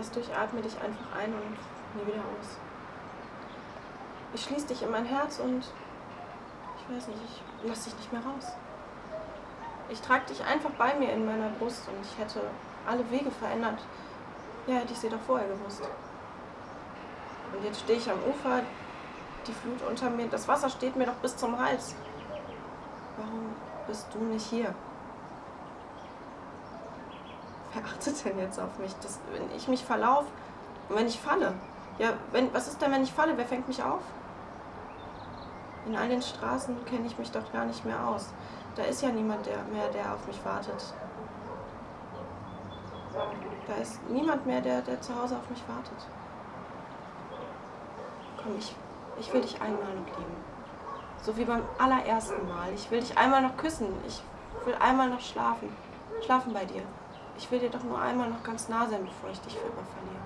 heißt, durchatme dich einfach ein und nie wieder aus. Ich schließe dich in mein Herz und ich weiß nicht, ich lasse dich nicht mehr raus. Ich trage dich einfach bei mir in meiner Brust und ich hätte alle Wege verändert. Ja, hätte ich sie doch vorher gewusst. Und jetzt stehe ich am Ufer, die Flut unter mir, das Wasser steht mir doch bis zum Hals. Warum bist du nicht hier? Wer achtet denn jetzt auf mich? Das, wenn ich mich verlaufe und wenn ich falle, ja, wenn, was ist denn, wenn ich falle? Wer fängt mich auf? In all den Straßen kenne ich mich doch gar nicht mehr aus. Da ist ja niemand der, mehr, der auf mich wartet. Da ist niemand mehr, der, der zu Hause auf mich wartet. Komm, ich, ich will dich einmal noch lieben. So wie beim allerersten Mal. Ich will dich einmal noch küssen. Ich will einmal noch schlafen. Schlafen bei dir. Ich will dir doch nur einmal noch ganz nah sein, bevor ich dich für immer verliere.